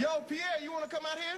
Yo, Pierre, you want to come out here?